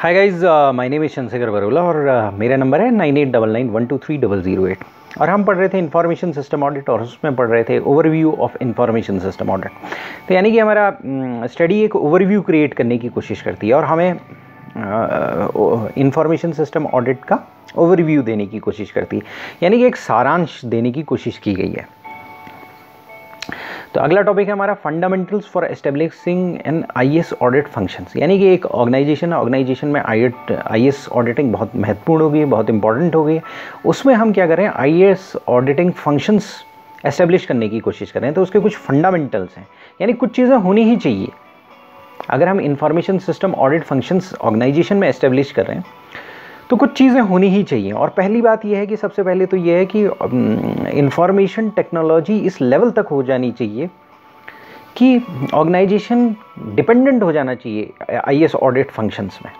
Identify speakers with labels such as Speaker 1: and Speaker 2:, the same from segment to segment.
Speaker 1: Hi guys my name is Chandrashekhar Barola और uh, मेरा number है nine eight double nine one two three double zero eight और हम पढ़ रहे थे इन्फॉर्मेशन सिस्टम ऑडिट और उसमें पढ़ रहे थे overview of information system audit तो यानी कि हमारा स्टडी एक ओवरव्यू क्रिएट करने की कोशिश करती है और हमें इंफॉर्मेशन सिस्टम ऑडिट का ओवरव्यू देने की कोशिश करती है। यानी कि एक सारांश देने की कोशिश की गई है। तो अगला टॉपिक है हमारा fundamentals for establishing an IAS audit functions यानी कि एक ऑर्गेनाइजेशन है ऑर्गेनाइजेशन में आई आईएएस ऑडिटिंग बहुत महत्वपूर्ण होगी, बहुत इंपॉर्टेंट होगी। उसमें हम क्या करें आईएएस ऑडिटिंग फ़ंक्शंस एस्टेब्लिश करने की कोशिश करें। तो उसके कुछ फंडामेंटल्स हैं। यानी कुछ चीज़ें होनी ही चाहिए। अगर हम information system audit functions organisation में एस्टेब्लिश कर रहे हैं तो कुछ चीज़ें होनी ही चाहिए। और पहली बात यह है कि सबसे पहले तो यह है कि इंफॉर्मेशन टेक्नोलॉजी इस लेवल तक हो जानी चाहिए कि ऑर्गेनाइजेशन डिपेंडेंट हो जाना चाहिए आईएएस ऑडिट फ़ंक्शंस में।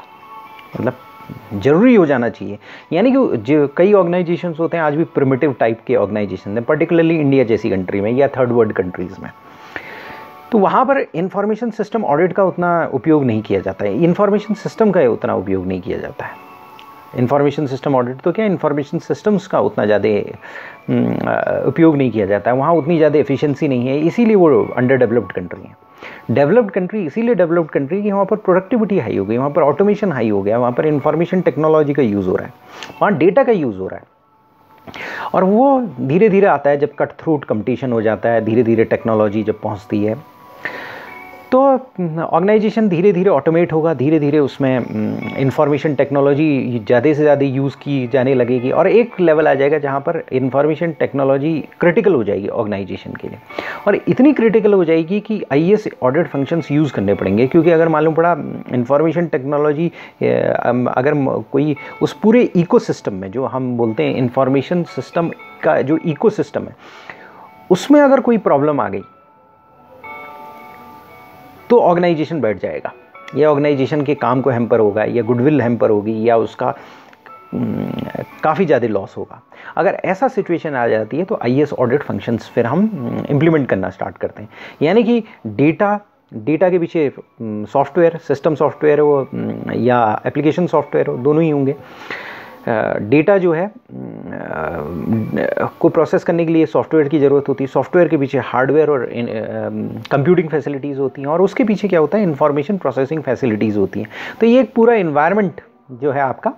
Speaker 1: मतलब ज़रूरी हो जाना चाहिए। यानी कि जो कई ऑर्गेनाइजेशन होते हैं, आज भी प्रिमिटिव टाइप के ऑर्गेनाइजेशन हैं पर्टिकुलरली इंडिया जैसी कंट्री में या थर्ड वर्ल्ड कंट्रीज़ में। तो वहाँ पर इंफॉर्मेशन सिस्टम ऑडिट का उतना उपयोग नहीं किया जाता है। इंफॉर्मेशन सिस्टम का उतना उपयोग नहीं किया जाता है। इंफॉर्मेशन सिस्टम ऑडिट तो क्या इंफॉर्मेशन सिस्टम्स का उतना ज़्यादा उपयोग नहीं किया जाता है? वहाँ उतनी ज़्यादा एफिशिएंसी नहीं है, इसीलिए वो अंडर डेवलप्ड कंट्री है। डेवलप्ड कंट्री इसीलिए डेवलप्ड कंट्री कि वहाँ पर प्रोडक्टिविटी हाई हो गई, वहाँ पर ऑटोमेशन हाई हो गया, वहाँ पर इंफॉर्मेशन टेक्नोलॉजी का यूज़ हो रहा है, वहाँ डेटा का यूज़ हो रहा है। और वो धीरे धीरे आता है जब कट थ्रूट कंपटीशन हो जाता है धीरे धीरे टेक्नोलॉजी जब पहुँचती है। तो ऑर्गेनाइजेशन धीरे धीरे ऑटोमेट होगा धीरे धीरे उसमें इंफॉर्मेशन टेक्नोलॉजी ज़्यादा से ज़्यादा यूज़ की जाने लगेगी और एक लेवल आ जाएगा जहाँ पर इंफॉर्मेशन टेक्नोलॉजी क्रिटिकल हो जाएगी ऑर्गेनाइजेशन के लिए। और इतनी क्रिटिकल हो जाएगी कि I S audit functions use करने पड़ेंगे, क्योंकि अगर मालूम पड़ा इंफॉर्मेशन टेक्नोलॉजी अगर कोई उस पूरे इको में जो हम बोलते हैं इंफॉर्मेशन सिस्टम का जो इको है, उसमें अगर कोई प्रॉब्लम आ गई तो ऑर्गेनाइजेशन बैठ जाएगा। या ऑर्गेनाइजेशन के काम को हेम्पर होगा, या गुडविल हेम्पर होगी, या उसका काफ़ी ज़्यादा लॉस होगा। अगर ऐसा सिचुएशन आ जाती है तो आई ऑडिट फ़ंक्शंस फिर हम इम्प्लीमेंट करना स्टार्ट करते हैं। यानी कि डेटा डेटा के पीछे सॉफ्टवेयर सिस्टम सॉफ्टवेयर हो या एप्लीकेशन सॉफ्टवेयर हो, दोनों ही होंगे। डेटा जो है को प्रोसेस करने के लिए सॉफ्टवेयर की ज़रूरत होती है। सॉफ्टवेयर के पीछे हार्डवेयर और कंप्यूटिंग फैसिलिटीज़ होती हैं और उसके पीछे क्या होता है? इंफॉर्मेशन प्रोसेसिंग फैसिलिटीज़ होती हैं। तो ये एक पूरा इन्वायरमेंट जो है आपका,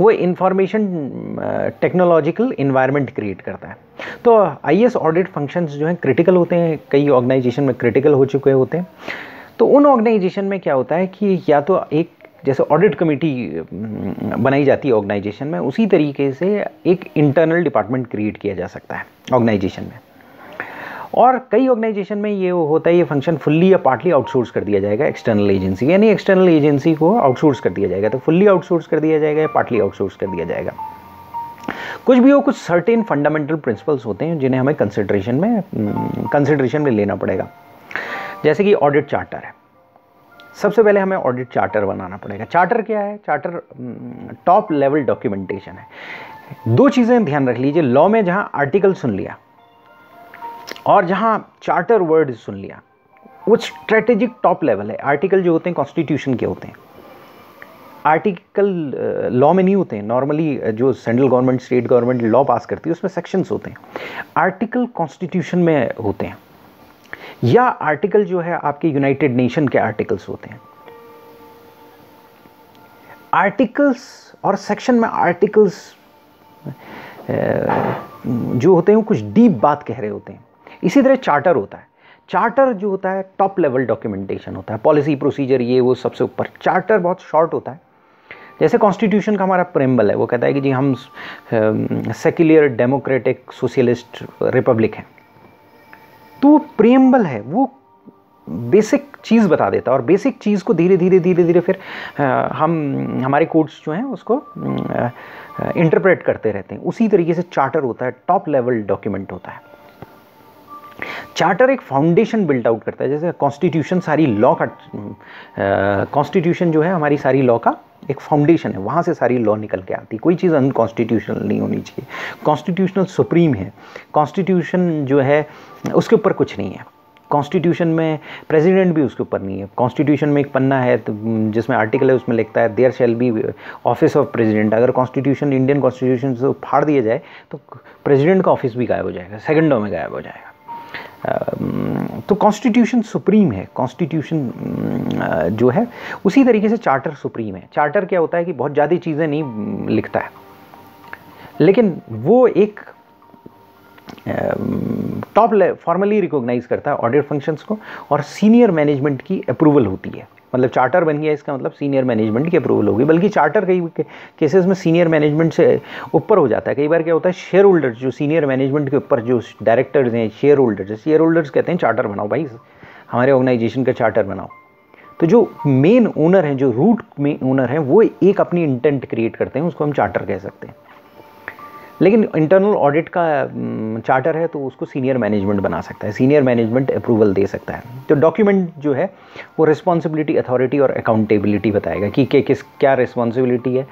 Speaker 1: वो इंफॉर्मेशन टेक्नोलॉजिकल इन्वायरमेंट क्रिएट करता है। तो आईएस ऑडिट फ़ंक्शंस जो हैं क्रिटिकल होते हैं। कई ऑर्गेनाइजेशन में क्रिटिकल हो चुके होते हैं। तो उन ऑर्गेनाइजेशन में क्या होता है कि या तो एक जैसे ऑडिट कमेटी बनाई जाती है ऑर्गेनाइजेशन में, उसी तरीके से एक इंटरनल डिपार्टमेंट क्रिएट किया जा सकता है ऑर्गेनाइजेशन में। और कई ऑर्गेनाइजेशन में ये होता है, ये फ़ंक्शन फुल्ली या पार्टली आउटसोर्स कर दिया जाएगा एक्सटर्नल एजेंसी यानी एक्सटर्नल एजेंसी को आउटसोर्स कर दिया जाएगा। तो फुल्ली आउटसोर्स कर दिया जाएगा या पार्टली आउटसोर्स कर दिया जाएगा? कुछ भी हो, कुछ सर्टेन फंडामेंटल प्रिंसिपल्स होते हैं, जिन्हें हमें कंसिड्रेशन में कंसिड्रेशन में लेना पड़ेगा। जैसे कि ऑडिट चार्टर है। सबसे पहले हमें ऑडिट चार्टर बनाना पड़ेगा। चार्टर क्या है? चार्टर टॉप लेवल डॉक्यूमेंटेशन है। दो चीज़ें ध्यान रख लीजिए। लॉ में जहाँ आर्टिकल सुन लिया और जहाँ चार्टर वर्ड सुन लिया, वो स्ट्रेटेजिक टॉप लेवल है। आर्टिकल जो होते हैं कॉन्स्टिट्यूशन के होते हैं। आर्टिकल लॉ में नहीं होते हैं। नॉर्मली जो central government state government law pass करती है, उसमें सेक्शंस होते हैं। आर्टिकल कॉन्स्टिट्यूशन में होते हैं। या आर्टिकल जो है आपके यूनाइटेड नेशन के आर्टिकल्स होते हैं। आर्टिकल्स और सेक्शन में आर्टिकल्स जो होते हैं वो कुछ डीप बात कह रहे होते हैं। इसी तरह चार्टर होता है। चार्टर जो होता है, टॉप लेवल डॉक्यूमेंटेशन होता है। पॉलिसी, प्रोसीजर, ये, वो सबसे ऊपर। चार्टर बहुत शॉर्ट होता है। जैसे कॉन्स्टिट्यूशन का हमारा प्रेम्बल है, वो कहता है कि जी हम सेक्युलर डेमोक्रेटिक सोशलिस्ट रिपब्लिक हैं। तो वो प्रेम्बल है, वो बेसिक चीज़ बता देता है और बेसिक चीज़ को धीरे धीरे धीरे धीरे फिर हम, हमारे कोड्स जो हैं उसको इंटरप्रेट करते रहते हैं। उसी तरीके से चार्टर होता है टॉप लेवल डॉक्यूमेंट होता है। चार्टर एक फाउंडेशन बिल्ट आउट करता है, जैसे कॉन्स्टिट्यूशन सारी लॉ का कॉन्स्टिट्यूशन जो है, हमारी सारी लॉ का एक फाउंडेशन है, वहाँ से सारी लॉ निकल के आती कोई चीज़ अनकॉन्स्टिट्यूशनल नहीं होनी चाहिए। कॉन्स्टिट्यूशनल सुप्रीम है। कॉन्स्टिट्यूशन जो है, उसके ऊपर कुछ नहीं है। कॉन्स्टिट्यूशन में प्रेसिडेंट भी उसके ऊपर नहीं है। कॉन्स्टिट्यूशन में एक पन्ना है तो जिसमें आर्टिकल है, उसमें लिखता है there shall be office of president अगर कॉन्स्टिट्यूशन इंडियन कॉन्स्टिट्यूशन से फाड़ दिया जाए तो प्रेसिडेंट का ऑफ़िस भी गायब हो जाएगा सेकंडों में गायब हो जाएगा। तो कॉन्स्टिट्यूशन सुप्रीम है कॉन्स्टिट्यूशन जो है, उसी तरीके से चार्टर सुप्रीम है। चार्टर क्या होता है कि बहुत ज़्यादा चीज़ें नहीं लिखता है। लेकिन वो एक टॉप फॉर्मली रिकॉग्नाइज करता है ऑडिट फ़ंक्शंस को, और सीनियर मैनेजमेंट की अप्रूवल होती है। मतलब चार्टर बन गया, इसका मतलब सीनियर मैनेजमेंट की अप्रूवल होगी। बल्कि चार्टर कई केसेस में सीनियर मैनेजमेंट से ऊपर हो जाता है। कई बार क्या होता है शेयर होल्डर्स जो सीनियर मैनेजमेंट के ऊपर जो डायरेक्टर्स हैं शेयर होल्डर्स शेयर होल्डर्स कहते हैं चार्टर बनाओ भाई, हमारे ऑर्गेनाइजेशन का चार्टर बनाओ। तो जो मेन ओनर हैं, जो रूट में ओनर हैं, वो एक अपनी इंटेंट क्रिएट करते हैं, उसको हम चार्टर कह सकते हैं। लेकिन इंटरनल ऑडिट का चार्टर है तो उसको सीनियर मैनेजमेंट बना सकता है। सीनियर मैनेजमेंट अप्रूवल दे सकता है। तो डॉक्यूमेंट जो है, वो रिस्पॉन्सिबिलिटी अथॉरिटी और अकाउंटेबिलिटी बताएगा कि के, किस, क्या रिस्पॉन्सिबिलिटी है।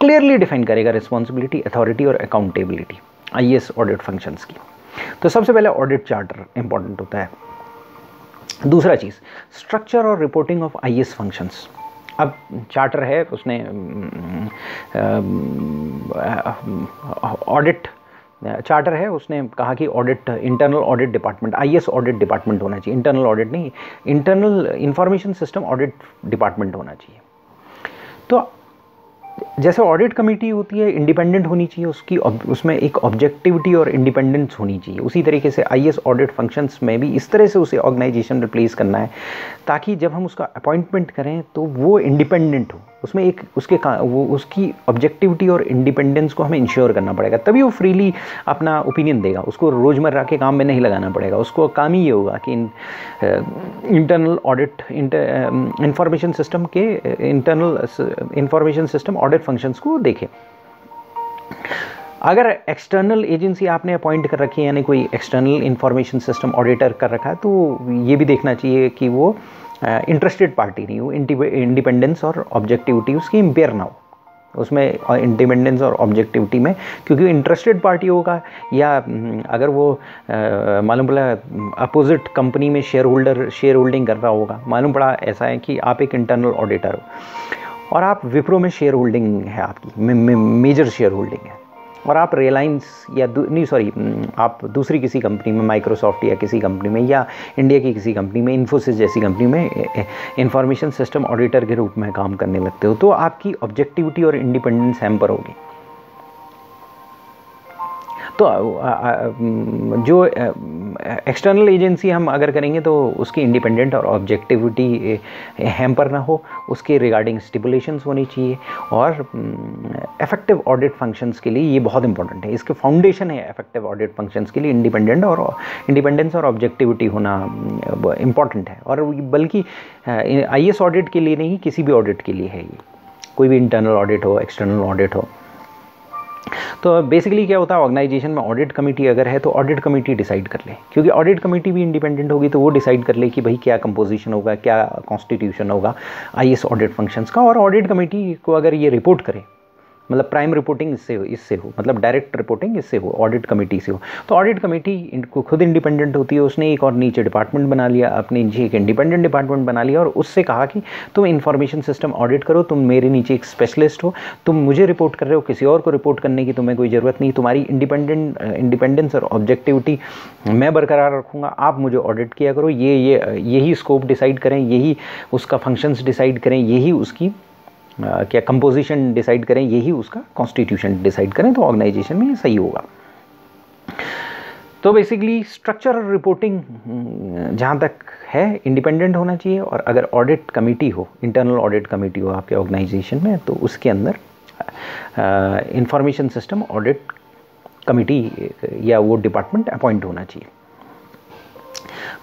Speaker 1: क्लियरली डिफाइन करेगा रिस्पॉन्सिबिलिटी अथॉरिटी और अकाउंटेबिलिटी आई ऑडिट फ़ंक्शंस की। तो सबसे पहले ऑडिट चार्टर इंपॉर्टेंट होता है। दूसरा चीज़ स्ट्रक्चर और रिपोर्टिंग ऑफ़ आई फ़ंक्शंस अब चार्टर है, उसने ऑडिट चार्टर है, उसने कहा कि audit internal audit department IS audit department होना चाहिए। इंटरनल ऑडिट नहीं internal information system audit department होना चाहिए। तो जैसे ऑडिट कमेटी होती है इंडिपेंडेंट होनी चाहिए, उसकी उसमें एक ऑब्जेक्टिविटी और इंडिपेंडेंस होनी चाहिए। उसी तरीके से आई ऑडिट फ़ंक्शंस में भी इस तरह से उसे ऑर्गेनाइजेशन रिप्लेस करना है, ताकि जब हम उसका अपॉइंटमेंट करें तो वो इंडिपेंडेंट हो। उसमें एक, उसके वो, उसकी ऑब्जेक्टिविटी और इंडिपेंडेंस को हमें इंश्योर करना पड़ेगा। तभी वो फ्रीली अपना ओपिनियन देगा। उसको रोज़मर्रा के काम में नहीं लगाना पड़ेगा। उसको काम ही ये होगा कि इंटरनल ऑडिट इंफॉर्मेशन सिस्टम के internal information system audit functions को देखे। अगर एक्सटर्नल एजेंसी आपने अपॉइंट कर रखी है, यानी कोई एक्सटर्नल इंफॉर्मेशन सिस्टम ऑडिटर कर रखा है तो ये भी देखना चाहिए कि वो इंटरेस्टेड पार्टी नहीं हो इंडिपेंडेंस और ऑब्जेक्टिविटी उसकी इम्पेयर ना हो। उसमें इंडिपेंडेंस और ऑब्जेक्टिविटी में, क्योंकि इंटरेस्टेड पार्टी होगा, या अगर वो मालूम पड़ा अपोजिट कंपनी में शेयर होल्डर शेयर होल्डिंग कर रहा होगा, मालूम पड़ा ऐसा है कि आप एक इंटरनल ऑडिटर हो। और आप विप्रो में शेयर होल्डिंग है आपकी मेजर शेयर होल्डिंग है। और आप रिलायंस या नहीं सॉरी आप दूसरी किसी कंपनी में माइक्रोसॉफ्ट या किसी कंपनी में, या इंडिया की किसी कंपनी में इन्फोसिस जैसी कंपनी में इंफॉर्मेशन सिस्टम ऑडिटर के रूप में काम करने लगते हो तो आपकी ऑब्जेक्टिविटी और इंडिपेंडेंस हैम्पर होगी। तो जो एक्सटर्नल एजेंसी हम अगर करेंगे तो उसकी इंडिपेंडेंट और ऑब्जेक्टिविटी हैम्पर ना हो। उसके रिगार्डिंग स्टिपुलेशंस होनी चाहिए और इफ़ेक्टिव ऑडिट फ़ंक्शंस के लिए ये बहुत इंपॉर्टेंट है। इसके फाउंडेशन है इफ़ेक्टिव ऑडिट फ़ंक्शंस के लिए इंडिपेंडेंट और इंडिपेंडेंस और ऑब्जेक्टिविटी होना इंपॉर्टेंट है। और बल्कि आई ऑडिट के लिए नहीं, किसी भी ऑडिट के लिए है ये। कोई भी इंटरनल ऑडिट हो एक्सटर्नल ऑडिट हो। तो बेसिकली क्या होता है ऑर्गेनाइजेशन में ऑडिट कमेटी अगर है तो ऑडिट कमेटी डिसाइड कर ले। क्योंकि ऑडिट कमेटी भी इंडिपेंडेंट होगी तो वो डिसाइड कर ले कि भाई क्या कंपोजिशन होगा, क्या कॉन्स्टिट्यूशन होगा आई ऑडिट फ़ंक्शंस का। और ऑडिट कमेटी को अगर ये रिपोर्ट करे मतलब प्राइम रिपोर्टिंग इससे हो इससे हो मतलब डायरेक्ट रिपोर्टिंग इससे हो ऑडिट कमेटी से हो। तो ऑडिट कमेटी को खुद इंडिपेंडेंट होती है, उसने एक और नीचे डिपार्टमेंट बना लिया, अपने नीचे एक इंडिपेंडेंट डिपार्टमेंट बना लिया और उससे कहा कि तुम इन्फॉर्मेशन सिस्टम ऑडिट करो, तुम मेरे नीचे एक स्पेशलिस्ट हो, तुम मुझे रिपोर्ट कर रहे हो, किसी और को रिपोर्ट करने की तुम्हें कोई ज़रूरत नहीं, तुम्हारी इंडिपेंडेंट इंडिपेंडेंस और ऑब्जेक्टिविटी मैं बरकरार रखूँगा, आप मुझे ऑडिट किया करो, ये ये, यही स्कोप डिसाइड करें, यही उसका फ़ंक्शंस डिसाइड करें, यही उसकी क्या कंपोजिशन डिसाइड करें, यही उसका कॉन्स्टिट्यूशन डिसाइड करें तो ऑर्गेनाइजेशन में सही होगा। तो बेसिकली स्ट्रक्चर रिपोर्टिंग जहाँ तक है इंडिपेंडेंट होना चाहिए और अगर ऑडिट कमेटी हो इंटरनल ऑडिट कमेटी हो आपके ऑर्गेनाइजेशन में तो उसके अंदर इंफॉर्मेशन सिस्टम ऑडिट कमेटी या वो डिपार्टमेंट अपॉइंट होना चाहिए।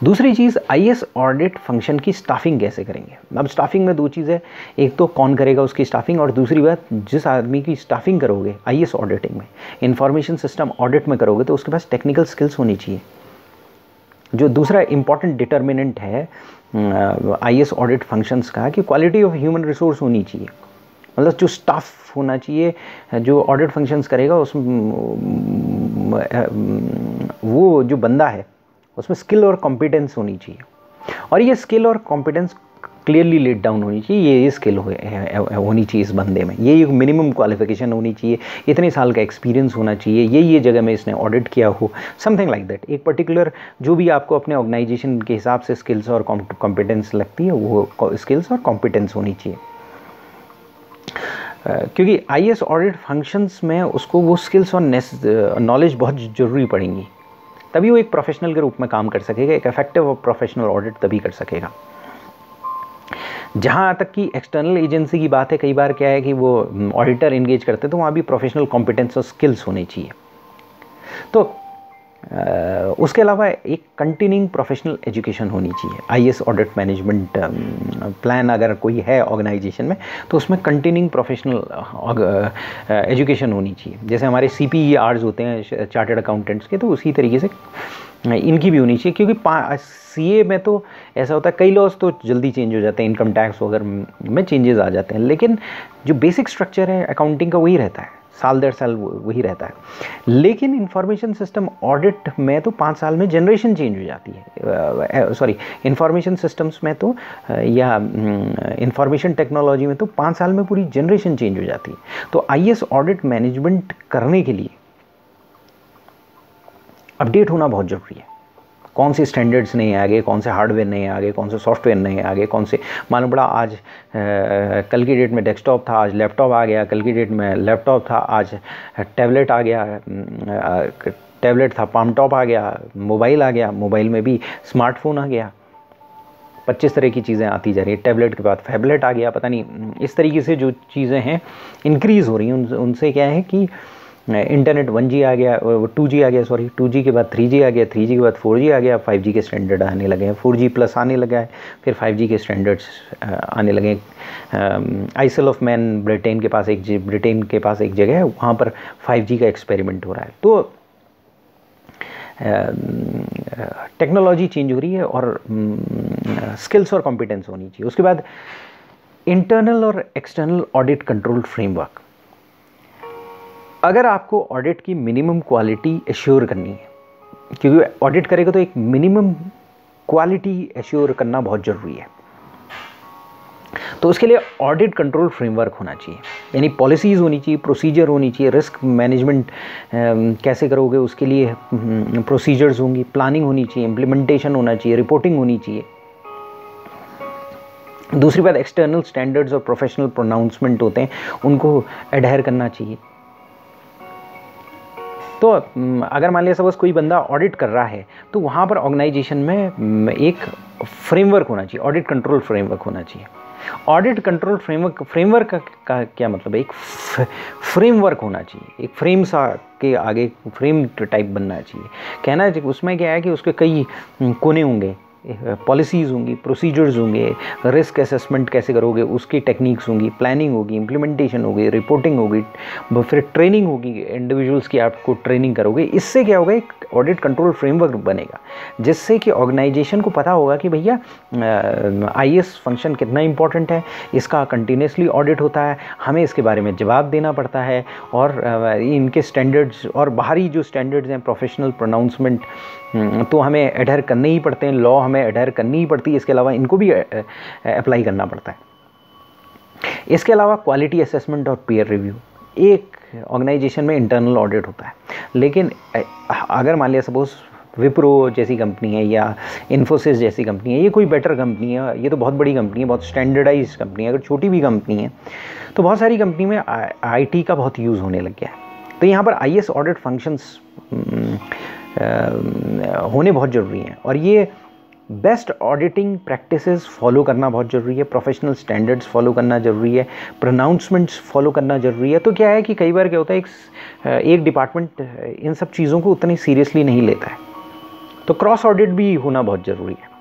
Speaker 1: दूसरी चीज़ आईएस ऑडिट फ़ंक्शन की स्टाफिंग कैसे करेंगे? अब स्टाफिंग में दो चीज़ है। एक तो कौन करेगा उसकी स्टाफिंग और दूसरी बात, जिस आदमी की स्टाफिंग करोगे आईएस ऑडिटिंग में इंफॉर्मेशन सिस्टम ऑडिट में करोगे तो उसके पास टेक्निकल स्किल्स होनी चाहिए। जो दूसरा इंपॉर्टेंट डिटर्मिनेंट है आई एस ऑडिट फ़ंक्शंस का, कि क्वालिटी ऑफ़ ह्यूमन रिसोर्स होनी चाहिए। मतलब जो स्टाफ होना चाहिए, जो ऑडिट फ़ंक्शंस करेगा, उस वो जो बंदा है उसमें स्किल और कॉम्पिटेंस होनी चाहिए। और ये स्किल और कॉम्पिटेंस क्लियरली लेट डाउन होनी चाहिए ये ये स्किल हो, होनी चाहिए इस बंदे में। ये एक मिनिमम क्वालिफिकेशन होनी चाहिए इतने साल का एक्सपीरियंस होना चाहिए ये ये जगह में इसने ऑडिट किया हो समथिंग लाइक दैट एक पर्टिकुलर जो भी आपको अपने ऑर्गेनाइजेशन के हिसाब से स्किल्स और कॉम्पिटेंस लगती है वो स्किल्स और कॉम्पिटेंस होनी चाहिए। क्योंकि आई ऑडिट फ़ंक्शंस में उसको वो स्किल्स और नॉलेज बहुत ज़रूरी पड़ेंगी। तभी वो एक प्रोफेशनल के रूप में काम कर सकेगा, एक इफ़ेक्टिव और प्रोफेशनल ऑडिट तभी कर सकेगा। जहाँ तक कि एक्सटर्नल एजेंसी की बात है, कई बार क्या है कि वो ऑडिटर इंगेज करते हैं तो वहाँ भी प्रोफेशनल कॉम्पिटेंस और स्किल्स होने चाहिए। तो उसके अलावा एक कंटिन्यूइंग प्रोफेशनल एजुकेशन होनी चाहिए। आईएएस ऑडिट मैनेजमेंट प्लान अगर कोई है ऑर्गेनाइजेशन में तो उसमें कंटिन्यूइंग प्रोफेशनल एजुकेशन होनी चाहिए। जैसे हमारे सी पी आर्स होते हैं चार्टर्ड अकाउंटेंट्स के तो उसी तरीके से इनकी भी होनी चाहिए, क्योंकि सी ए में तो ऐसा होता है, कई लॉज तो जल्दी चेंज हो जाते हैं इनकम टैक्स वगैरह में चेंजेस आ जाते हैं, लेकिन जो बेसिक स्ट्रक्चर है अकाउंटिंग का वही रहता है। साल, डेढ़ साल वही रहता है। लेकिन इंफॉर्मेशन सिस्टम ऑडिट में तो पाँच साल में जनरेशन चेंज हो जाती है। सॉरी इंफॉर्मेशन सिस्टम्स में तो या इंफॉर्मेशन टेक्नोलॉजी में तो पाँच साल में पूरी जनरेशन चेंज हो जाती है। तो आईएस ऑडिट मैनेजमेंट करने के लिए अपडेट होना बहुत ज़रूरी है। कौन से स्टैंडर्ड्स नहीं आ गए कौन से हार्डवेयर नहीं आ गए कौन से सॉफ्टवेयर नहीं आ गए कौन से मालूम पड़ा आज आ, कल की डेट में डेस्कटॉप था आज लैपटॉप आ गया कल की डेट में लैपटॉप था आज टैबलेट आ गया टैबलेट था पामटॉप आ गया मोबाइल आ गया मोबाइल में भी स्मार्टफ़ोन आ गया। पच्चीस तरह की चीज़ें आती जा रही है टैबलेट के बाद फैबलेट आ गया पता नहीं इस तरीके से जो चीज़ें हैं इंक्रीज़ हो रही हैं उन, उनसे क्या है कि इंटरनेट वन जी आ गया टू जी आ गया सॉरी टू जी के बाद थ्री जी आ गया थ्री जी के बाद फोर जी आ गया फाइव जी के स्टैंडर्ड आने लगे हैं फोर जी प्लस आने लगा है, फिर फाइव जी के स्टैंडर्ड्स आने लगे हैं। आइसल ऑफ़ मैन ब्रिटेन के पास एक ब्रिटेन के पास एक जगह है, वहाँ पर फाइव जी का एक्सपेरिमेंट हो रहा है। तो टेक्नोलॉजी चेंज हो रही है और स्किल्स और कॉम्पिटेंस होनी चाहिए। उसके बाद इंटरनल और एक्सटर्नल ऑडिट कंट्रोल फ्रेमवर्क अगर आपको ऑडिट की मिनिमम क्वालिटी एश्योर करनी है, क्योंकि ऑडिट करेगा तो एक मिनिमम क्वालिटी एश्योर करना बहुत ज़रूरी है। तो उसके लिए ऑडिट कंट्रोल फ्रेमवर्क होना चाहिए। यानी पॉलिसीज़ होनी चाहिए प्रोसीजर होनी चाहिए रिस्क मैनेजमेंट कैसे करोगे उसके लिए प्रोसीजर्स होंगी प्लानिंग होनी चाहिए इम्प्लीमेंटेशन होना चाहिए रिपोर्टिंग होनी चाहिए। दूसरी बात एक्सटर्नल स्टैंडर्ड्स और प्रोफेशनल प्रोनाउंसमेंट होते हैं, उनको एडहेयर करना चाहिए। तो अगर मान लिया सपोज़ कोई बंदा ऑडिट कर रहा है तो वहाँ पर ऑर्गेनाइजेशन में एक फ्रेमवर्क होना चाहिए ऑडिट कंट्रोल फ्रेमवर्क होना चाहिए। ऑडिट कंट्रोल फ्रेमवर्क फ्रेमवर्क का, क्या मतलब है? एक फ्रेमवर्क होना चाहिए। एक फ्रेम सा के आगे फ्रेम टाइप बनना चाहिए। कहना चाहिए उसमें क्या है कि उसके कई कोने होंगे। पॉलिसीज़ होंगी प्रोसीजर्स होंगे रिस्क असेसमेंट कैसे करोगे, उसकी टेक्निक्स होंगी प्लानिंग होगी इम्प्लीमेंटेशन होगी रिपोर्टिंग होगी, फिर ट्रेनिंग होगी इंडिविजुअल्स की आपको ट्रेनिंग करोगे। इससे क्या होगा, एक ऑडिट कंट्रोल फ्रेमवर्क बनेगा, जिससे कि ऑर्गेनाइजेशन को पता होगा कि भैया आईएस फ़ंक्शन कितना इंपॉर्टेंट है, इसका कंटिन्यूसली ऑडिट होता है, हमें इसके बारे में जवाब देना पड़ता है, और इनके स्टैंडर्ड्स और बाहरी जो स्टैंडर्ड्स हैं प्रोफेशनल प्रोनाउंसमेंट तो हमें एडहर करने ही पड़ते हैं लॉ हमें एडहर करनी ही पड़ती है, इसके अलावा इनको भी अप्लाई करना पड़ता है। इसके अलावा क्वालिटी असेसमेंट और पेयर रिव्यू एक ऑर्गेनाइजेशन में इंटरनल ऑडिट होता है। लेकिन अगर मान लिया सपोज़ विप्रो जैसी कंपनी है या इन्फोसिस जैसी कंपनी है, ये कोई बेटर कंपनी है, ये तो बहुत बड़ी कंपनी है, बहुत स्टैंडर्डाइज कंपनी है, अगर छोटी भी कंपनी है तो बहुत सारी कंपनी में आईटी का बहुत यूज़ होने लग गया है। तो यहाँ पर आईएस ऑडिट फ़ंक्शंस होने बहुत ज़रूरी हैं। और ये बेस्ट ऑडिटिंग प्रैक्टिसेस फॉलो करना बहुत ज़रूरी है, प्रोफेशनल स्टैंडर्ड्स फॉलो करना ज़रूरी है, प्रोनाउंसमेंट्स फॉलो करना ज़रूरी है। तो क्या है कि कई बार क्या होता है, एक एक डिपार्टमेंट इन सब चीज़ों को उतनी सीरियसली नहीं लेता है। तो क्रॉस ऑडिट भी होना बहुत ज़रूरी है।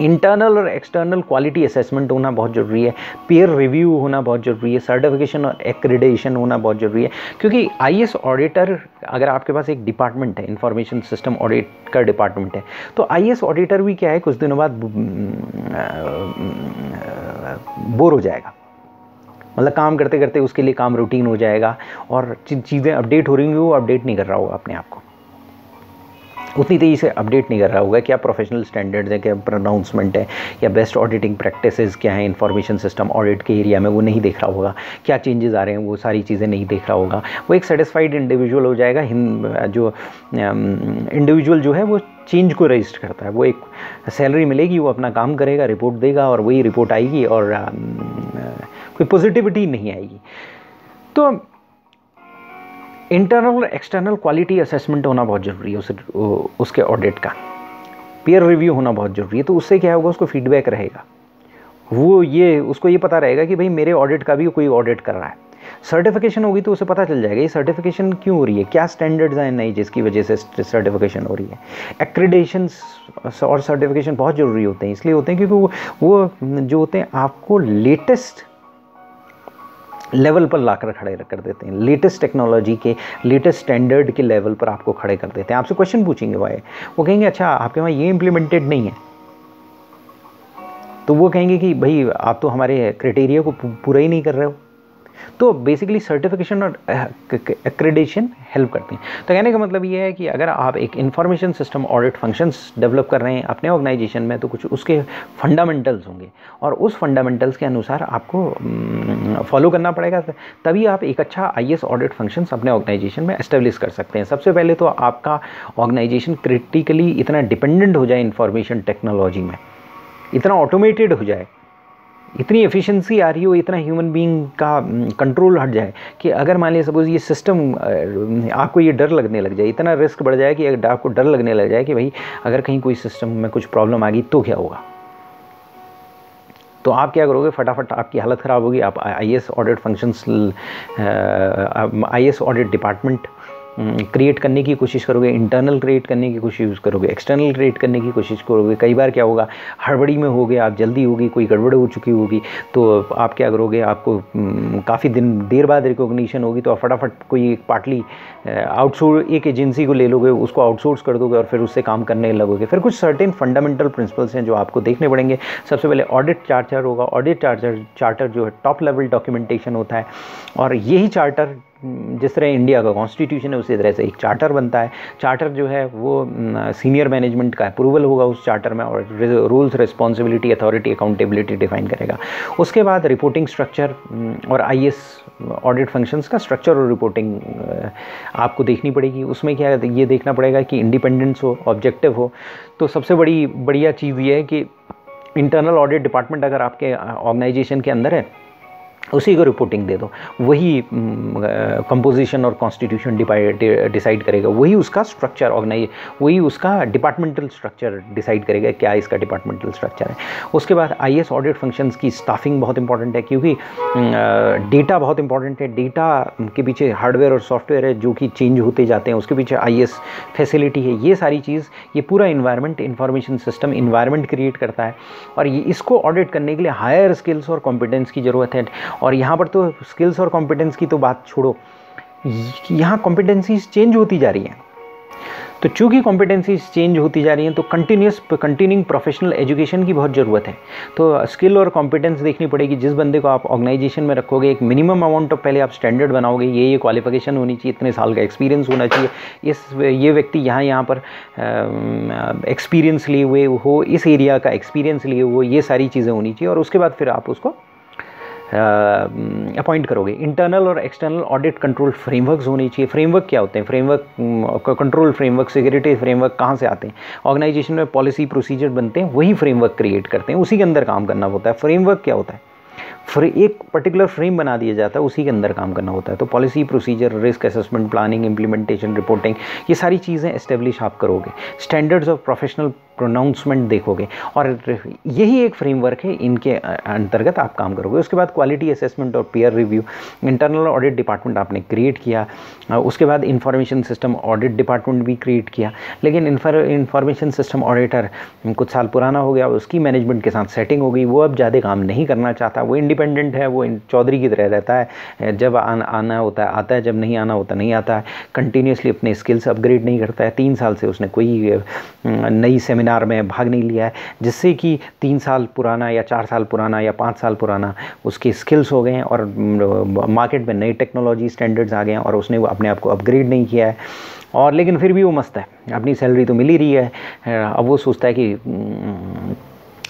Speaker 1: इंटरनल और एक्सटर्नल क्वालिटी असेसमेंट होना बहुत ज़रूरी है। पेयर रिव्यू होना बहुत ज़रूरी है। सर्टिफिकेशन और एक्रेडेशन होना बहुत ज़रूरी है। क्योंकि आईएस ऑडिटर अगर आपके पास एक डिपार्टमेंट है इंफॉर्मेशन सिस्टम ऑडिट का डिपार्टमेंट है तो आईएस ऑडिटर भी क्या है? कुछ दिनों बाद बोर हो जाएगा। मतलब काम करते करते उसके लिए काम रूटीन हो जाएगा और चीज़ें अपडेट हो रही होंगी, वो अपडेट नहीं कर रहा होगा अपने आप को। उतनी तेज़ी से अपडेट नहीं कर रहा होगा क्या प्रोफेशनल स्टैंडर्ड्स हैं क्या प्रोनाउंसमेंट है या बेस्ट ऑडिटिंग प्रैक्टिसेस क्या हैं इन्फॉर्मेशन सिस्टम ऑडिट के एरिया में वो नहीं देख रहा होगा, क्या चेंजेस आ रहे हैं, वो सारी चीज़ें नहीं देख रहा होगा। वो एक सेटिस्फाइड इंडिविजुअल हो जाएगा जो इंडिविजुअल जो है वो चेंज को रजिस्टर करता है। वो एक सैलरी मिलेगी, वो अपना काम करेगा रिपोर्ट देगा और वही रिपोर्ट आएगी और कोई पॉजिटिविटी नहीं आएगी। तो इंटरनल और एक्सटर्नल क्वालिटी असेसमेंट होना बहुत ज़रूरी है उस, उसके ऑडिट का। पीयर रिव्यू होना बहुत ज़रूरी है तो उससे क्या होगा उसको फीडबैक रहेगा। वो ये उसको ये पता रहेगा कि भाई मेरे ऑडिट का भी कोई ऑडिट कर रहा है। सर्टिफिकेशन होगी तो उसे पता चल जाएगा ये सर्टिफिकेशन क्यों हो रही है? क्या स्टैंडर्ड्स हैं नई जिसकी वजह से सर्टिफिकेशन हो रही है? एक्रीडेशन और सर्टिफिकेशन बहुत ज़रूरी होते हैं इसलिए होते हैं क्योंकि वो वो जो होते हैं आपको लेटेस्ट लेवल पर लाकर खड़े कर देते हैं। लेटेस्ट टेक्नोलॉजी के लेटेस्ट स्टैंडर्ड के लेवल पर आपको खड़े कर देते हैं। आपसे क्वेश्चन पूछेंगे भाई। वो कहेंगे अच्छा आपके वहाँ ये इम्प्लीमेंटेड नहीं है। तो वो कहेंगे कि, भाई, आप तो हमारे क्राइटेरिया को पूरा ही नहीं कर रहे हो। तो बेसिकली सर्टिफिकेशन और एक्रेडिशन हेल्प करते हैं। तो कहने का मतलब ये है कि अगर आप एक information system audit functions develop कर रहे हैं अपने ऑर्गेनाइजेशन में तो कुछ उसके फंडामेंटल्स होंगे। और उस फंडामेंटल्स के अनुसार आपको फॉलो करना पड़ेगा। तभी आप एक अच्छा आईएस ऑडिट फ़ंक्शन अपने ऑर्गेनाइजेशन में एस्टेब्लिश कर सकते हैं। सबसे पहले तो आपका ऑर्गेनाइजेशन क्रिटिकली इतना डिपेंडेंट हो जाए इंफॉर्मेशन टेक्नोलॉजी में, इतना ऑटोमेटेड हो जाए इतनी एफिशिएंसी आ रही हो, इतना ह्यूमन बीइंग का कंट्रोल हट जाए कि अगर मान लीजिए सपोज़ ये सिस्टम आपको ये डर लगने लग जाए, इतना रिस्क बढ़ जाए कि अगर आपको डर लगने लग जाए कि भाई अगर कहीं कोई सिस्टम में कुछ प्रॉब्लम आ गई तो क्या होगा? तो आप क्या करोगे? फटाफट आपकी हालत ख़राब होगी, आप I S audit functions I S audit department create करने की कोशिश करोगे इंटरनल क्रिएट करने की कोशिश करोगे एक्सटर्नल क्रिएट करने की कोशिश करोगे। कई बार क्या होगा, हड़बड़ी में हो गया, आप जल्दी होगी, कोई गड़बड़ हो चुकी होगी तो आप क्या करोगे, आपको काफ़ी दिन, देर बाद रिकोगनीशन होगी तो आप फटाफट कोई एक पार्टली आउटसोर्स एक एजेंसी को ले लोगे, उसको आउटसोर्स कर दोगे और फिर उससे काम करने लगोगे। फिर कुछ सर्टेन फंडामेंटल प्रिंसिपल्स हैं जो आपको देखने पड़ेंगे। सबसे पहले ऑडिट चार्टर होगा। ऑडिट चार्टर चार्टर जो है टॉप लेवल डॉक्यूमेंटेशन होता है। और यही चार्टर जिस तरह इंडिया का कॉन्स्टिट्यूशन है, उसी तरह से एक चार्टर बनता है। चार्टर जो है, वो सीनियर मैनेजमेंट का अप्रूवल होगा उस चार्टर में और rules responsibility authority accountability define करेगा। उसके बाद रिपोर्टिंग स्ट्रक्चर और आईएस ऑडिट फ़ंक्शंस का स्ट्रक्चर और रिपोर्टिंग आपको देखनी पड़ेगी। उसमें क्या ये देखना पड़ेगा कि इंडिपेंडेंस हो ऑब्जेक्टिव हो। तो सबसे बड़ी, बढ़िया चीज़ ये है कि इंटरनल ऑडिट डिपार्टमेंट अगर आपके ऑर्गेनाइजेशन के अंदर है उसी को रिपोर्टिंग दे दो। वही कंपोजिशन और कॉन्स्टिट्यूशन डिसाइड करेगा। वही उसका स्ट्रक्चर ऑर्गेनाइज वही उसका डिपार्टमेंटल स्ट्रक्चर डिसाइड करेगा क्या इसका डिपार्टमेंटल स्ट्रक्चर है। उसके बाद आई एस ऑडिट फ़ंक्शंस की स्टाफिंग बहुत इंपॉर्टेंट है, क्योंकि डेटा बहुत इंपॉर्टेंट है। डेटा के पीछे हार्डवेयर और सॉफ्टवेयर है जो कि चेंज होते जाते हैं। उसके पीछे आई फैसिलिटी है। ये सारी चीज़, ये पूरा environment information system environment create करता है। और ये, इसको ऑडिट करने के लिए हायर स्किल्स और कॉम्पिटेंस की ज़रूरत है। और यहाँ पर तो स्किल्स और कॉम्पिटेंस की तो बात छोड़ो। यहाँ कॉम्पिटेंसीज चेंज होती जा रही हैं। तो चूँकि कॉम्पिटेंसीज चेंज होती जा रही हैं तो कंटिन्यूस कंटिन्यूइंग प्रोफेशनल एजुकेशन की बहुत ज़रूरत है। तो स्किल और कॉम्पिटेंस देखनी पड़ेगी। जिस बंदे को आप ऑर्गेनाइजेशन में रखोगे, एक मिनिमम अमाउंट ऑफ़ पहले आप स्टैंडर्ड बनाओगे, ये ये क्वालिफिकेशन होनी चाहिए, इतने साल का एक्सपीरियंस होना चाहिए। इस, ये व्यक्ति यहाँ यहाँ पर एक्सपीरियंस लिए हुए हो, इस एरिया का एक्सपीरियंस लिए हुए ये सारी चीज़ें होनी चाहिए और उसके बाद फिर आप उसको अपॉइंट करोगे। इंटरनल और एक्सटर्नल ऑडिट कंट्रोल फ्रेमवर्क्स होने चाहिए। फ्रेमवर्क क्या होते हैं? Framework control framework security framework कहाँ से आते हैं? ऑर्गेनाइजेशन में पॉलिसी प्रोसीजर बनते हैं, वही फ्रेमवर्क क्रिएट करते हैं। उसी के अंदर काम करना होता है। फ्रेमवर्क क्या होता है? फ्रे एक पर्टिकुलर फ्रेम बना दिया जाता है, उसी के अंदर काम करना होता है। तो policy procedure risk assessment planning implementation reporting ये सारी चीज़ें इस्टेब्लिश आप करोगे। स्टैंडर्ड्स ऑफ़ प्रोफेशनल प्रोनाउंसमेंट देखोगे। और यही एक फ्रेमवर्क है, इनके अंतर्गत आप काम करोगे। उसके बाद क्वालिटी असेसमेंट और peer review internal audit department आपने क्रिएट किया। उसके बाद इंफॉर्मेशन सिस्टम ऑडिट डिपार्टमेंट भी क्रिएट किया। लेकिन इंफॉर्मेशन सिस्टम ऑडिटर कुछ साल पुराना हो गया, उसकी मैनेजमेंट के साथ सेटिंग हो गई। वो अब ज़्यादा काम नहीं करना चाहता। वो इंडिपेंडेंट है, वो चौधरी की तरह रहता है। जब आना आना होता है, आता है, जब नहीं आना होता, नहीं आता है। कंटिन्यूसली अपने स्किल्स अपग्रेड नहीं करता है। तीन साल से उसने कोई नई सेमिनार सेमिनार में भाग नहीं लिया है, जिससे कि तीन साल पुराना या चार साल पुराना या पाँच साल पुराना उसके स्किल्स हो गए हैं और मार्केट में नई टेक्नोलॉजी स्टैंडर्ड्स आ गए हैं और उसने अपने आप को अपग्रेड नहीं किया है। और लेकिन फिर भी वो मस्त है, अपनी सैलरी तो मिल ही रही है। अब वो सोचता है कि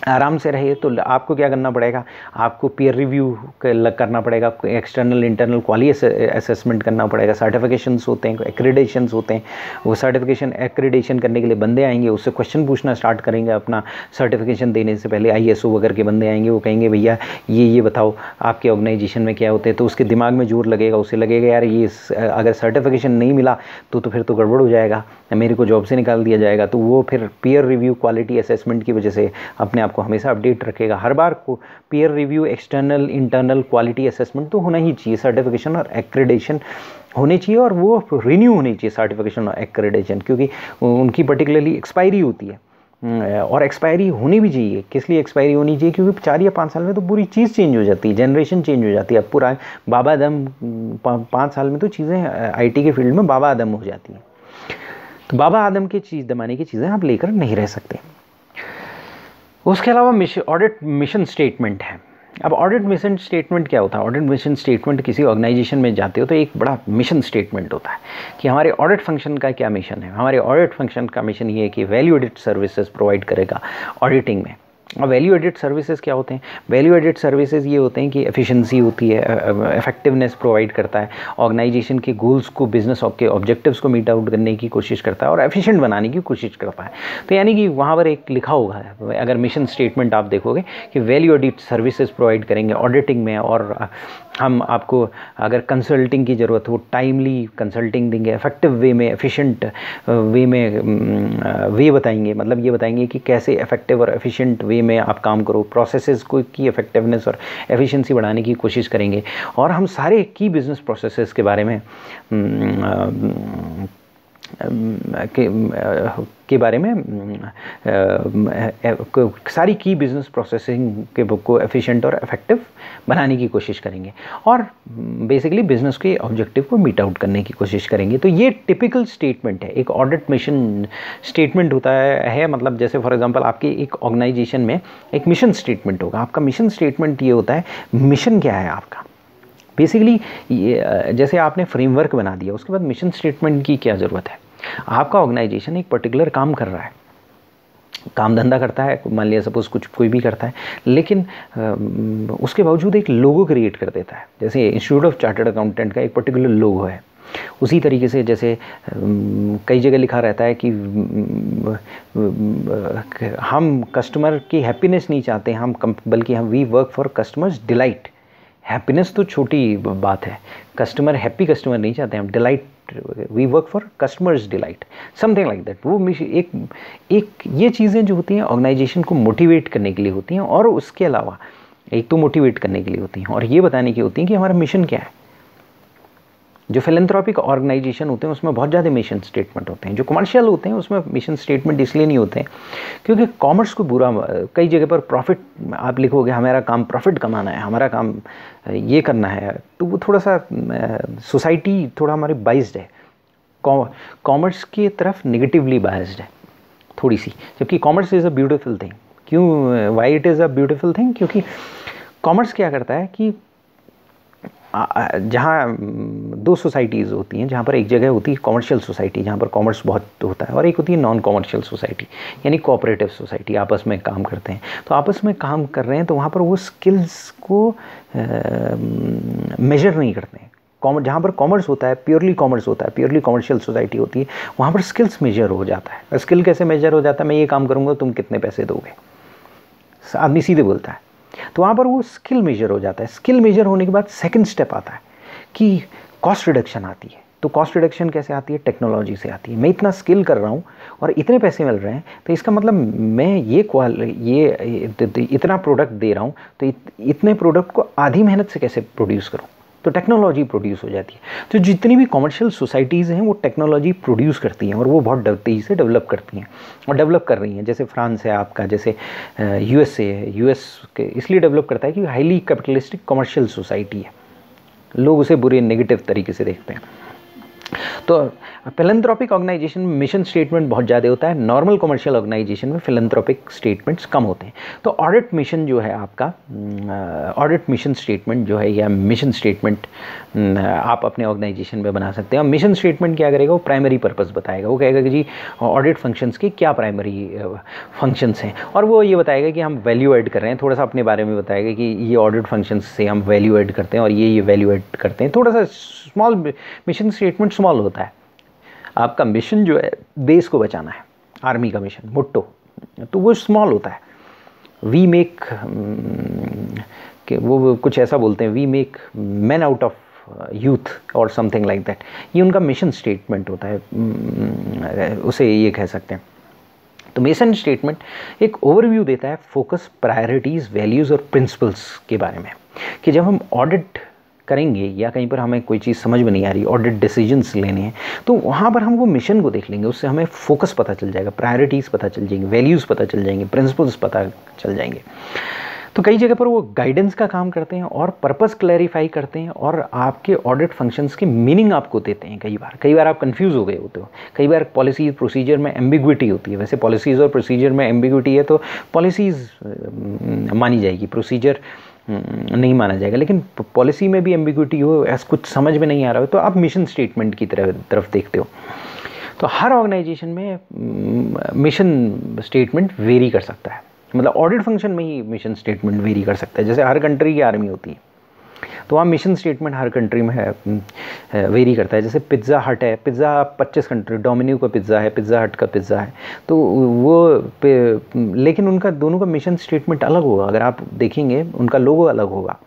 Speaker 1: आराम से रहे तो आपको क्या करना पड़ेगा? आपको पीयर रिव्यू करना पड़ेगा एक्सटर्नल इंटरनल क्वालिटी असेसमेंट करना पड़ेगा सर्टिफिकेशंस होते हैं एक्रेडेशंस होते हैं। वो सर्टिफिकेशन एक्रेडेशन करने के लिए बंदे आएँगे, उससे क्वेश्चन पूछना स्टार्ट करेंगे अपना सर्टिफिकेशन देने से पहले आई वगैरह के बंदे आएँगे, वो कहेंगे, भैया, ये ये बताओ, आपके ऑर्गेनाइजेशन में क्या होते हैं? तो उसके दिमाग में ज़ोर लगेगा, उसे लगेगा, यार, ये अगर सर्टिफिकेशन नहीं मिला तो तो फिर तो गड़बड़ हो जाएगा, मेरे को जॉब से निकाल दिया जाएगा। तो वो फिर पीयर रिव्यू क्वालिटी असेसमेंट की वजह से अपने आप को हमेशा अपडेट रखेगा। हर बार को peer review external internal quality assessment तो होना ही चाहिए। सर्टिफिकेशन और एक्रेडेशन होने चाहिए और वो रिन्यू होनी चाहिए सर्टिफिकेशन और एक्रेडेशन क्योंकि उनकी पर्टिकुलरली एक्सपायरी होती है। और एक्सपायरी होनी भी चाहिए। किस लिए एक्सपायरी होनी चाहिए? क्योंकि चार या पाँच साल में तो पूरी चीज़ चेंज हो जाती है। जनरेशन चेंज हो जाती है। अब पूरा बाबा आदम पाँच साल में तो चीज़ें आईटी के फ़ील्ड में बाबा आदम हो जाती हैं। तो बाबा आदम की चीज़, दमाने की चीज़ें आप लेकर नहीं रह सकते। उसके अलावा ऑडिट मिशन स्टेटमेंट है। अब ऑडिट मिशन स्टेटमेंट क्या होता है? ऑडिट मिशन स्टेटमेंट किसी ऑर्गेनाइजेशन में जाते हो तो एक बड़ा मिशन स्टेटमेंट होता है कि हमारे ऑडिट फ़ंक्शन का क्या मिशन है? हमारे ऑडिट फ़ंक्शन का मिशन ये है कि वैल्यू एडिट सर्विसेज़ प्रोवाइड करेगा ऑडिटिंग में। वैल्यू एडिड सर्विसेज़ क्या होते हैं? वैल्यू एडिड सर्विसेज़ ये होते हैं कि एफिशिएंसी होती है इफेक्टिवनेस प्रोवाइड करता है ऑर्गेनाइजेशन के गोल्स को बिज़नेस के ऑब्जेक्टिव्स को मीट आउट करने की कोशिश करता है और एफिशिएंट बनाने की कोशिश करता है। तो यानी कि वहाँ पर एक लिखा होगा अगर मिशन स्टेटमेंट आप देखोगे कि वैल्यू एडिड सर्विसेज़ प्रोवाइड करेंगे ऑडिटिंग में और हम आपको अगर कंसल्टिंग की ज़रूरत हो टाइमली कंसल्टिंग देंगे इफ़ेक्टिव वे में एफिशिएंट वे में वे बताएँगे। मतलब ये बताएँगे कि कैसे इफ़ेक्टिव और एफिशिएंट वे में आप काम करो प्रोसेसेस को की इफेक्टिवनेस और एफिशिएंसी बढ़ाने की कोशिश करेंगे। और हम सारे की बिज़नेस प्रोसेसेस के बारे में के, के बारे में सारी की बिज़नेस प्रोसेसिंग के बुक को एफिशिएंट और इफ़ेक्टिव बनाने की कोशिश करेंगे और बेसिकली बिज़नेस के ऑब्जेक्टिव को मीट आउट करने की कोशिश करेंगे। तो ये टिपिकल स्टेटमेंट है। एक ऑडिट मिशन स्टेटमेंट होता है, मतलब जैसे फॉर एग्जांपल आपकी एक ऑर्गेनाइजेशन में एक मिशन स्टेटमेंट होगा। आपका मिशन स्टेटमेंट ये होता है मिशन क्या है आपका? बेसिकली जैसे आपने फ्रेमवर्क बना दिया उसके बाद मिशन स्टेटमेंट की क्या ज़रूरत है? आपका ऑर्गेनाइजेशन एक पर्टिकुलर काम कर रहा है। काम धंधा करता है, मान लिया सपोज़ कुछ, कोई भी करता है, लेकिन उसके बावजूद एक लोगो क्रिएट कर देता है। जैसे इंस्टीट्यूट ऑफ़ चार्टर्ड अकाउंटेंट का एक पर्टिकुलर लोगो है। उसी तरीके से जैसे कई जगह लिखा रहता है कि हम कस्टमर की हैप्पीनेस नहीं चाहते, हम बल्कि हम we work for customers delight happiness तो छोटी बात है। कस्टमर हैप्पी कस्टमर नहीं चाहते, हम delight we work for customers delight something like that वो एक एक, ये चीज़ें जो होती हैं ऑर्गेनाइजेशन को मोटिवेट करने के लिए होती हैं, और उसके अलावा, एक तो मोटिवेट करने के लिए होती हैं, और ये बताने की होती हैं कि हमारा मिशन क्या है। जो फिलेंथ्रॉपिक ऑर्गेनाइजेशन होते हैं, उसमें बहुत ज़्यादा मिशन स्टेटमेंट होते हैं। जो कमर्शियल होते हैं, उसमें मिशन स्टेटमेंट इसलिए नहीं होते हैं क्योंकि कॉमर्स को बुरा कई जगह पर प्रॉफिट आप लिखोगे, हमारा काम प्रॉफिट कमाना है, हमारा काम ये करना है तो वो थोड़ा सा सोसाइटी थोड़ा हमारी बाइज्ड है। कॉमर्स की तरफ़ निगेटिवली बाइज्ड है, थोड़ी सी। जबकि commerce is a beautiful thing क्यों why it is a beautiful thing क्योंकि कॉमर्स क्या करता है कि जहाँ दो सोसाइटीज़ होती हैं, जहाँ पर एक जगह होती है कॉमर्शियल सोसाइटी, जहाँ पर कॉमर्स बहुत होता है, और एक होती है नॉन कॉमर्शियल सोसाइटी, यानी कोऑपरेटिव सोसाइटी, आपस में काम करते हैं। तो आपस में काम कर रहे हैं तो वहाँ पर वो स्किल्स को मेजर नहीं करते हैं। कॉमर्स जहाँ पर कॉमर्स होता है, प्योरली कॉमर्स होता है, प्योरली कॉमर्शियल सोसाइटी होती है, वहाँ पर स्किल्स मेजर हो जाता है। स्किल कैसे मेजर हो जाता है? मैं ये काम करूँगा, तुम कितने पैसे दोगे? आदमी सीधे बोलता है। तो वहाँ पर वो स्किल मेजर हो जाता है। स्किल मेजर होने के बाद सेकेंड स्टेप आता है कि कॉस्ट रिडक्शन आती है। तो कॉस्ट रिडक्शन कैसे आती है? टेक्नोलॉजी से आती है। मैं इतना स्किल कर रहा हूँ और इतने पैसे मिल रहे हैं तो इसका मतलब मैं ये क्वाल ये इतना प्रोडक्ट दे रहा हूँ तो इत, इतने प्रोडक्ट को आधी मेहनत से कैसे प्रोड्यूस करूँ? तो टेक्नोलॉजी प्रोड्यूस हो जाती है। तो जितनी भी कॉमर्शियल सोसाइटीज़ हैं, वो टेक्नोलॉजी प्रोड्यूस करती हैं और वो बहुत तेज़ी से डेवलप करती हैं और डेवलप कर रही हैं। जैसे फ्रांस है आपका, जैसे यूएसए है। यूएस के इसलिए डेवलप करता है कि हाईली कैपिटलिस्टिक कॉमर्शियल सोसाइटी है। लोग उसे बुरे नेगेटिव तरीके से देखते हैं। तो फिलेंथ्रोपिक ऑर्गेनाइजेशन में मिशन स्टेटमेंट बहुत ज़्यादा होता है। नॉर्मल कमर्शियल ऑर्गेनाइजेशन में फिलेंथ्रोपिक स्टेटमेंट्स कम होते हैं। तो ऑडिट मिशन जो है आपका ऑडिट मिशन स्टेटमेंट जो है या मिशन स्टेटमेंट आप अपने ऑर्गेनाइजेशन में बना सकते हैं। और मिशन स्टेटमेंट क्या करेगा? वो प्राइमरी पर्पज़ बताएगा। वो कहेगा कि जी ऑडिट फ़ंक्शंस के क्या प्राइमरी फ़ंक्शंस हैं? और वो ये बताएगा कि हम वैल्यू ऐड कर रहे हैं। थोड़ा सा अपने बारे में बताएगा कि ये ऑडिट फ़ंक्शंस से हम वैल्यू ऐड करते हैं और ये ये वैल्यू ऐड करते हैं। थोड़ा सा स्मॉल मिशन स्टेटमेंट स्मॉल होता है। आपका मिशन जो है देश को बचाना है आर्मी का मिशन मुट्टो। तो वो स्मॉल होता है। वी मेक कि वो कुछ ऐसा बोलते हैं we make man out of youth और समथिंग लाइक दैट ये उनका मिशन स्टेटमेंट होता है। mm, उसे ये कह सकते हैं। तो मिशन स्टेटमेंट एक ओवरव्यू देता है फोकस प्रायोरिटीज़ वैल्यूज़ और प्रिंसिपल्स के बारे में। कि जब हम ऑडिट करेंगे या कहीं पर हमें कोई चीज़ समझ में नहीं आ रही ऑडिट डिसीजंस लेने हैं तो वहाँ पर हम वो मिशन को देख लेंगे, उससे हमें फोकस पता चल जाएगा प्रायोरिटीज़ पता चल जाएँगे वैल्यूज़ पता चल जाएँगे प्रिंसिपल्स पता चल जाएँगे। तो कई जगह पर वो गाइडेंस का काम करते हैं और पर्पस क्लैरिफाई करते हैं और आपके ऑडिट फ़ंक्शंस की मीनिंग आपको देते हैं कई बार। कई बार आप कंफ्यूज हो गए होते हो। कई बार पॉलिसीज़ प्रोसीजर में एम्बिग्विटी होती है। वैसे पॉलिसीज़ और प्रोसीजर में एम्बिग्विटी है तो पॉलिसीज़ मानी जाएगी। प्रोसीजर नहीं माना जाएगा। लेकिन पॉलिसी में भी एम्बिग्यूटी हो, ऐसा कुछ समझ में नहीं आ रहा हो तो आप मिशन स्टेटमेंट की तरफ़ तरफ़ देखते हो। तो हर ऑर्गेनाइजेशन में मिशन स्टेटमेंट वेरी कर सकता है। मतलब ऑडिट फ़ंक्शन में ही मिशन स्टेटमेंट वेरी कर सकता है। जैसे हर कंट्री की आर्मी होती है। तो वहाँ मिशन स्टेटमेंट हर कंट्री में है वेरी करता है। जैसे पिज़्ज़ा हट है पिज़्ज़ा पच्चीस कंट्री डोमिनियो का पिज़्ज़ा है पिज़्ज़ा हट का पिज़्ज़ा है। तो वो लेकिन उनका दोनों का मिशन स्टेटमेंट अलग होगा। अगर आप देखेंगे, उनका लोगो अलग होगा।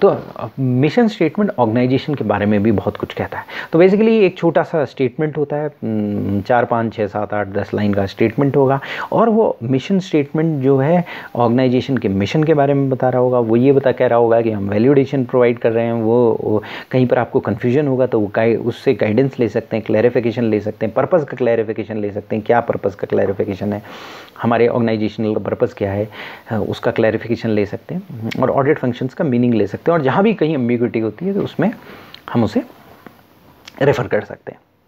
Speaker 1: तो मिशन स्टेटमेंट ऑर्गेनाइजेशन के बारे में भी बहुत कुछ कहता है। तो बेसिकली एक छोटा सा स्टेटमेंट होता है चार पाँच छः सात आठ दस लाइन का स्टेटमेंट होगा। और वो मिशन स्टेटमेंट जो है ऑर्गेनाइजेशन के मिशन के बारे में बता रहा होगा। वो ये बता कह रहा होगा कि हम वैल्यूडेशन प्रोवाइड कर रहे हैं। वो, वो कहीं पर आपको कन्फ्यूज़न होगा तो वो उससे गाइडेंस ले सकते हैं क्लैरिफिकेशन ले सकते हैं पर्पज़ का क्लैरिफिकेशन ले सकते हैं। क्या पर्पज़ का क्लैरिफिकेशन है? हमारे ऑर्गेनाइजेशनल का पर्पज़ क्या है? उसका क्लैरिफिकेशन ले सकते हैं। और ऑडिट फ़ंक्शंस का मीनिंग ले सकते हैं और जहाँ भी कहीं एम्बिग्यूटी होती है तो उसमें हम उसे रेफ़र कर सकते हैं।